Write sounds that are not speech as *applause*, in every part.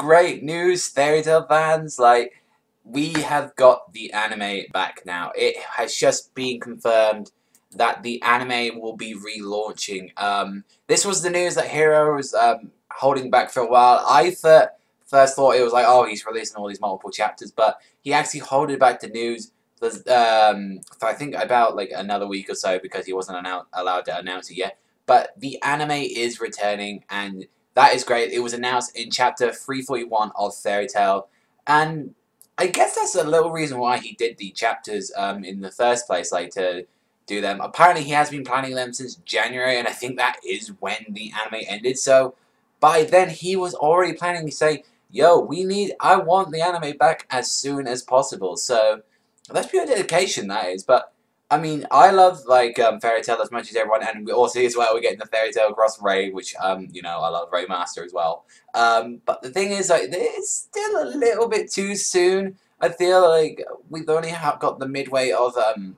great news, Fairy Tail fans. Like, we have got the anime back now. It has just been confirmed that the anime will be relaunching. Um, this was the news that Hiro was um, holding back for a while. I thought, first thought it was like, oh, he's releasing all these multiple chapters, but he actually holding back the news um, for I think about like another week or so because he wasn't allowed to announce it yet. But the anime is returning, and that is great. It was announced in chapter 341 of Fairy Tail, and I guess that's a little reason why he did the chapters um, in the first place, like to do them. Apparently, he has been planning them since January, and I think that is when the anime ended. So by then, he was already planning to say, "Yo, we need, I want the anime back as soon as possible." So that's pure dedication, that is. But I mean, I love like um, Fairy Tail as much as everyone, and we also as well we're getting the Fairy Tail across Rave, which um, you know I love Rave Master as well. Um, but the thing is, like, it's still a little bit too soon. I feel like we've only got the midway of um,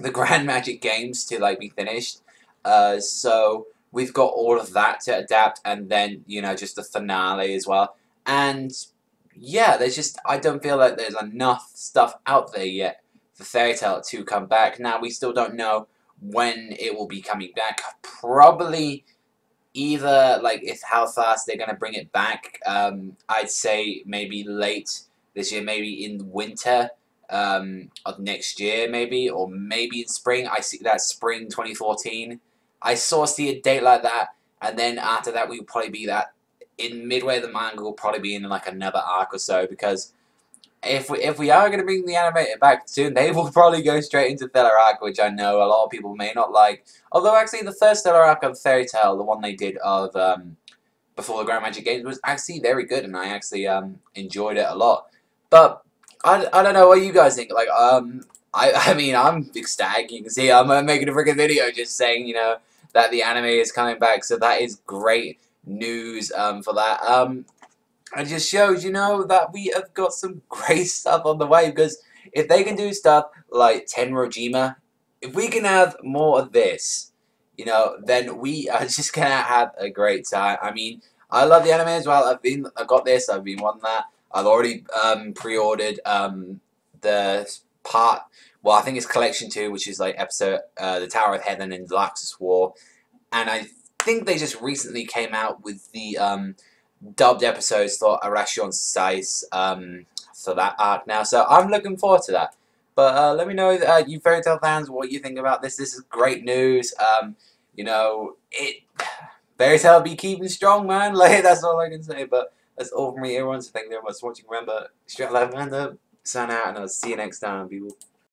the *laughs* Grand Magic Games to like be finished, uh, so we've got all of that to adapt, and then you know just the finale as well. And yeah, there's just I don't feel like there's enough stuff out there yet for Fairy Tail to come back. Now, we still don't know when it will be coming back. Probably either, like, if how fast they're going to bring it back. Um, I'd say maybe late this year, maybe in winter um, of next year, maybe, or maybe in spring. I see that spring 2014. I saw see a date like that, and then after that, we will probably be that in midway the manga will probably be in like another arc or so because if we if we are going to bring the animated back soon, they will *laughs* probably go straight into Filler Arc, which I know a lot of people may not like. Although actually, the first Filler Arc of Fairy Tail, the one they did of um, before the Grand Magic Games, was actually very good, and I actually um, enjoyed it a lot. But I, I don't know what you guys think. Like um, I *laughs* I mean I'm ecstatic. You can see I'm uh, making a freaking video just saying you know that the anime is coming back, so that is great news um, for that. Um, it just shows, you know, that we have got some *laughs* great stuff on the way because if they can do stuff like Tenrojima, if we can have more of this, you know, then we *laughs* are just gonna have a great time. I mean, I love the anime as well. I've been, I got this. I've been wanting that. I've already um, pre-ordered um, the part. Well, I think it's collection two, which is like episode, uh, the Tower of Heaven and Deluxe's War, and I think they just recently came out with the um, dubbed episodes for Oración Seis um, for that arc now. So I'm looking forward to that. But uh, let me know, uh, you Fairy Tail fans, what you think about this. This is great news. Um, you know, it *sighs* Fairy Tail be keeping strong, man. *laughs* Like that's all I can say. But that's all from me, everyone. So thank you very much for watching. Remember, straight life, man. Sign out, and I'll see you next time, people.